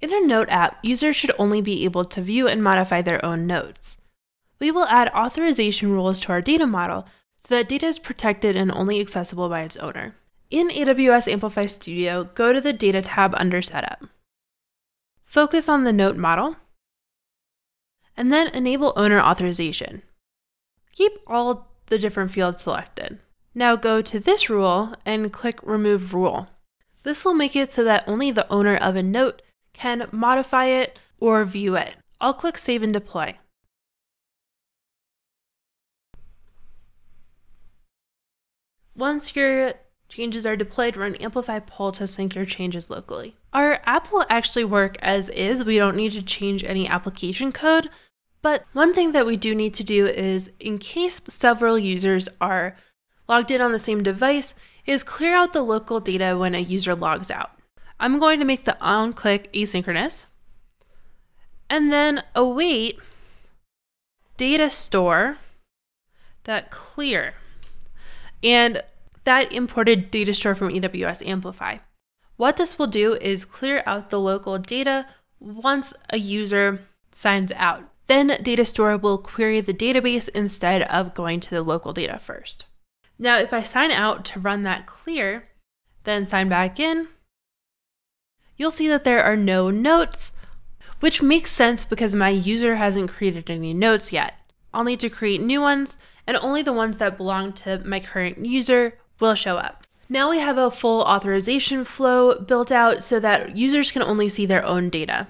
In a Note app, users should only be able to view and modify their own notes. We will add authorization rules to our data model so that data is protected and only accessible by its owner. In AWS Amplify Studio, go to the Data tab under Setup. Focus on the Note model, and then enable owner authorization. Keep all the different fields selected. Now go to this rule and click Remove Rule. This will make it so that only the owner of a note can modify it or view it. I'll click Save and Deploy. Once your changes are deployed, run Amplify pull to sync your changes locally. Our app will actually work as is. We don't need to change any application code. But one thing that we do need to do is, in case several users are logged in on the same device, is clear out the local data when a user logs out. I'm going to make the on click asynchronous and then await data store that clear. And that imported data store from AWS Amplify. What this will do is clear out the local data once a user signs out. Then data store will query the database instead of going to the local data first. Now, if I sign out to run that clear, then sign back in, you'll see that there are no notes, which makes sense because my user hasn't created any notes yet. I'll need to create new ones, and only the ones that belong to my current user will show up. Now we have a full authorization flow built out so that users can only see their own data.